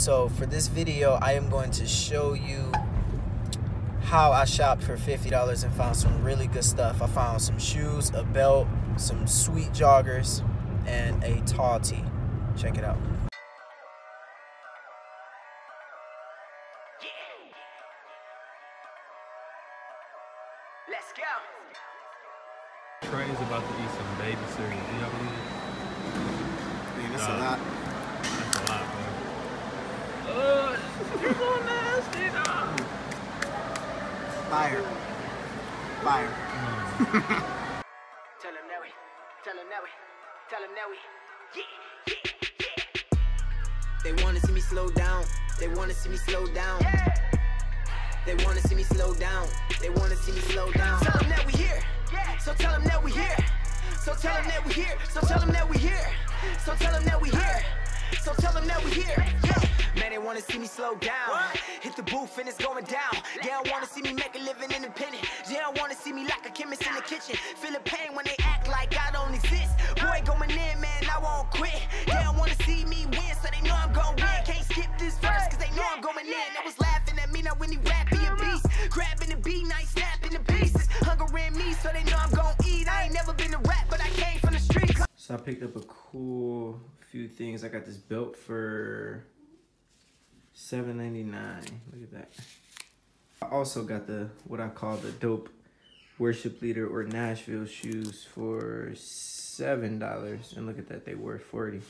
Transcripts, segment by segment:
So for this video, I am going to show you how I shopped for $50 and found some really good stuff. I found some shoes, a belt, some sweet joggers, and a tall tee. Check it out. Let's go. Trey is about to eat some baby cereal. Do y'all believe it? Man, that's a lot. That's a lot, bro. Oh, you're so nasty, dog. Fire. Fire. Tell him that we, tell him that we, tell him that we. Yeah, yeah, yeah. They wanna see me slow down. They wanna see me slow down. They wanna see me slow down. They wanna see me slow down. Tell him that we here. So tell him that we here. So tell him that we here. So tell him that we here. So tell him that we here. So tell him that we here. Yeah. Man, they wanna see me slow down. Hit the booth and it's going down. They don't wanna see me make a living independent. They don't wanna see me like a chemist in the kitchen. Feeling pain when they act like I don't exist. Boy, going in, man, I won't quit. They don't wanna see me win, so they know I'm gon' win. Can't skip this verse, cause they know I'm going in. They was laughing at me, now when he rap, he a beast. Grabbing the beat, now he snapping the pieces. Hunger in me, so they know I'm gon' eat. I ain't never been a rap, but I came from the streets. So I picked up a cool few things. I got this belt for $7.99. Look at that. I also got the what I call the dope worship leader or Nashville shoes for seven dollars. And look at that, they were 40.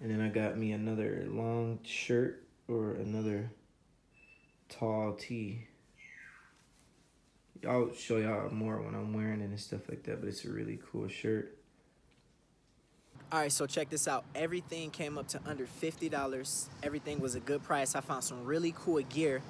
And then I got me another long shirt or another tall tee. I'll show y'all more when I'm wearing it and stuff like that, but it's a really cool shirt. All right, so check this out. Everything came up to under $50. Everything was a good price. I found some really cool gear.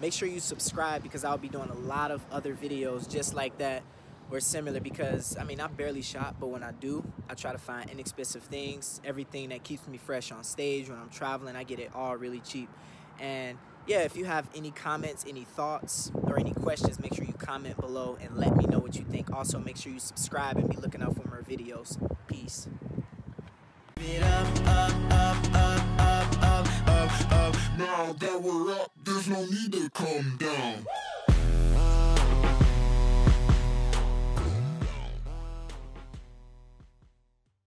Make sure you subscribe because I'll be doing a lot of other videos just like that or similar because, I mean, I barely shop, but when I do, I try to find inexpensive things, everything that keeps me fresh on stage. When I'm traveling, I get it all really cheap. And yeah, if you have any comments, any thoughts, or any questions, make sure you comment below and let me know what you think. Also, make sure you subscribe and be looking out for more videos. Peace. Now that we're up, there's no need to come down.